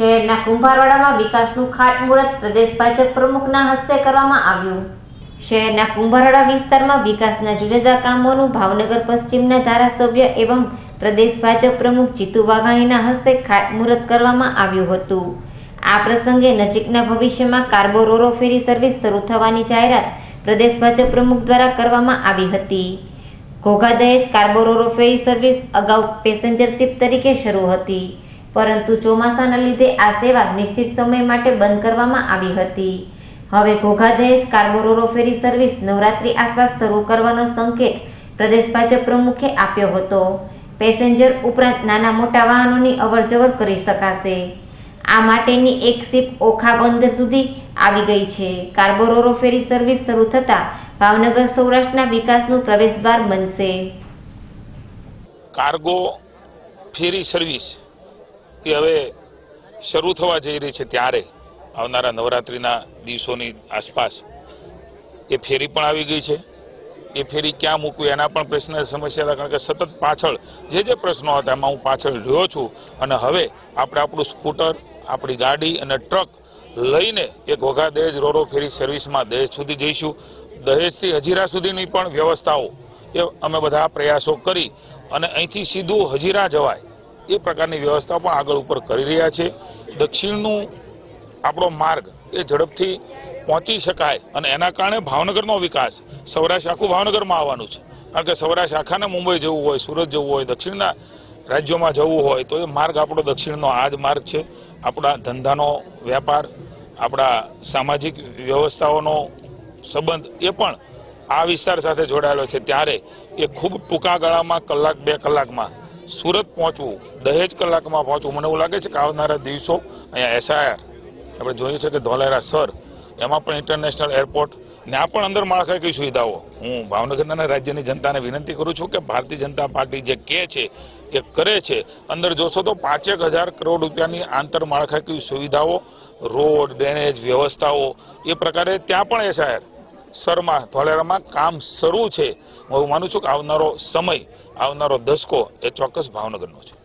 શહેરના કુંભારવાડામાં વિકાસનું ખાટમુહૂર્ત પ્રદેશ ભાજપ પ્રમુખના હસ્તે કરવામાં આવ્યું. શહેરના કુંભારવાડા વિસ્તારમાં વિકાસના જુદા કામોનું ભાવનગર પશ્ચિમના ધારાસભ્ય એવં પ્રદેશ ભાજપ પ્રમુખ જીતુ વાઘાણીના હસ્તે ખાટમુહૂર્ત કરવામાં આવ્યું હતું. આ પ્રસંગે નજીકના ભવિષ્યમાં કાર્બો રોરો ફેરી સર્વિસ શરૂ થવાની જાહેરાત પ્રદેશ ભાજપ પ્રમુખ દ્વારા કરવામાં આવી હતી. ઘોઘા દહેજ કાર્બોરોરો ફેરી સર્વિસ અગાઉ પેસેન્જરશીપ તરીકે શરૂ હતી. પરંતુ ચોમાસાના લીધે આ સેવા નિશ્ચિત સમય માટે બંધ કરવામાં આવી હતી. હવે ઘોઘા દહેજ કાર્બોરોરો ફેરી સર્વિસ નવરાત્રી આસપાસ શરૂ કરવાનો સંકેત પ્રદેશ ભાજપ પ્રમુખે આપ્યો હતો. પેસેન્જર ઉપરાંત નાના મોટા વાહનોની અવરજવર કરી શકાશે. આ માટેની એક શિપ ઓખા બંદર સુધી આવી ગઈ છે. કાર્બોરોરો ફેરી સર્વિસ શરૂ થતાં ભાવનગર સૌરાષ્ટ્રના વિકાસનું પ્રવેશદ્વાર બનશે. કાર્ગો ફેરી સર્વિસ એ હવે શરૂ થવા જઈ રહી છે ત્યારે આવનારા નવરાત્રિના દિવસોની આસપાસ. એ ફેરી પણ આવી ગઈ છે. એ ફેરી ક્યાં મૂકવી એના પણ પ્રશ્ન સમસ્યા હતા, કારણ કે સતત પાછળ જે જે પ્રશ્નો હતા એમાં હું પાછળ રહ્યો છું. અને હવે આપણે આપણું સ્કૂટર, આપણી ગાડી અને ટ્રક લઈને એ ઘોઘા દહેજ રોરો ફેરી સર્વિસમાં દહેજ સુધી જઈશું. દહેજથી હજીરા સુધીની પણ વ્યવસ્થાઓ એ અમે બધા પ્રયાસો કરી અને અહીંથી સીધું હજીરા જવાય. એ પ્રકારની વ્યવસ્થા પણ આગળ ઉપર કરી રહ્યા છે. દક્ષિણનું આપણો માર્ગ એ ઝડપથી પહોંચી શકાય અને એના કારણે ભાવનગરનો વિકાસ, સૌરાષ્ટ્ર આખું ભાવનગરમાં આવવાનું છે. કારણ કે સૌરાષ્ટ્ર આખાને મુંબઈ જવું હોય, સુરત જવું હોય, દક્ષિણના રાજ્યોમાં જવું હોય, તો એ માર્ગ આપણો દક્ષિણનો આ જ માર્ગ છે. આપણા ધંધાનો વેપાર આપણા સામાજિક વ્યવસ્થાઓનો સંબંધ એ પણ આ વિસ્તાર સાથે જોડાયેલો છે. ત્યારે એ ખૂબ ટૂંકા ગાળામાં કલાક, બે કલાકમાં સુરત પહોંચવું, દહેજ કલાકમાં પહોંચવું. મને એવું લાગે છે કે આવનારા દિવસો અહીંયા એસઆઈઆર, આપણે જોઈએ છે કે ધોલેરા સર, એમાં પણ ઇન્ટરનેશનલ એરપોર્ટ ત્યાં પણ અંદર માળખાકીય સુવિધાઓ? હું ભાવનગરના રાજ્યની જનતાને વિનંતી કરું છું કે ભારતીય જનતા પાર્ટી જે કહે છે એ કરે છે, અંદર જોશો તો પાંચેક હજાર કરોડ રૂપિયાની આંતર માળખાકીય સુવિધાઓ, રોડ ડ્રેનેજ વ્યવસ્થાઓ, એ પ્રકારે ત્યાં પણ એસઆઈઆર. સરમાં ધોલેરામાં કામ શરૂ છે. હું માનું છું કે આવનારો સમય, આવનારો દસકો એ ચોક્કસ ભાવનગરનો છે.